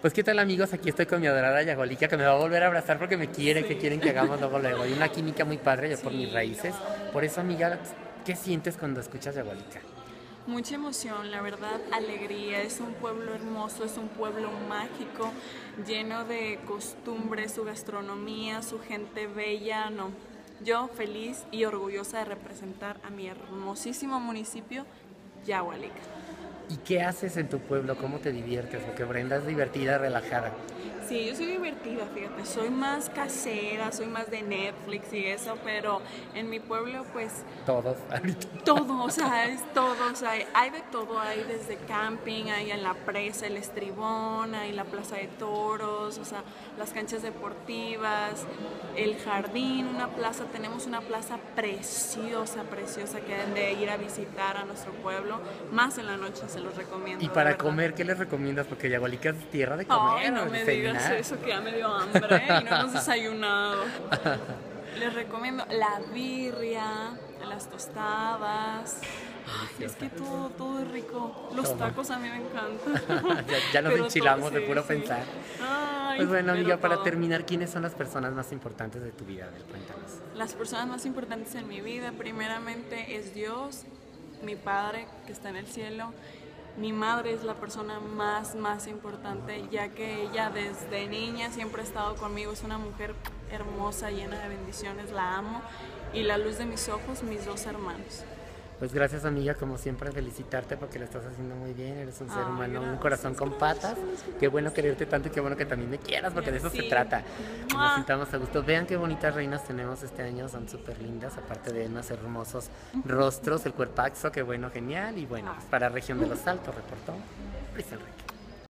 Pues qué tal amigos, aquí estoy con mi adorada Yagolica que me va a volver a abrazar porque me quiere, que quieren que hagamos luego luego. Hay una química muy padre yo por mis raíces. Por eso amiga, ¿qué sientes cuando escuchas Yagolica? Mucha emoción, la verdad, alegría. Es un pueblo hermoso, es un pueblo mágico, lleno de costumbres, su gastronomía, su gente bella. No, yo feliz y orgullosa de representar a mi hermosísimo municipio, Yagualica. ¿Y qué haces en tu pueblo? ¿Cómo te diviertes? Porque Brenda es divertida, relajada. Sí, yo soy divertida, fíjate, soy más casera, soy más de Netflix y eso, pero en mi pueblo pues... Todos, Todo, o sea, es todo, o sea, hay de todo, hay desde camping, hay en la presa, el estribón, hay la plaza de toros, o sea, las canchas deportivas, el jardín, una plaza, tenemos una plaza preciosa, preciosa que deben de ir a visitar a nuestro pueblo, más en la noche se los recomiendo. ¿Y para comer qué les recomiendas? Porque Yagualica es tierra de comer, Ay, no me digas eso que ya me dio hambre y no hemos desayunado. Les recomiendo la birria, las tostadas. Ay, es que todo, todo es rico. Los tacos a mí me encantan. ya, nos enchilamos de puro pensar. pues bueno, amiga, para terminar, ¿quiénes son las personas más importantes de tu vida? cuéntanos. Las personas más importantes en mi vida, primeramente, es Dios, mi Padre que está en el cielo mi madre es la persona más, más importante, ya que ella desde niña siempre ha estado conmigo, es una mujer hermosa, llena de bendiciones, la amo, y la luz de mis ojos, mis dos hermanos. Pues gracias amiga, como siempre felicitarte porque lo estás haciendo muy bien, eres un ser humano, un corazón con patas, qué bueno quererte tanto y qué bueno que también me quieras porque de eso se trata, nos sintamos a gusto. Vean qué bonitas reinas tenemos este año, son súper lindas, aparte de unos hermosos rostros, el cuerpaxo, qué bueno, genial. Y bueno, para región de los Altos reportó Luis Enrique.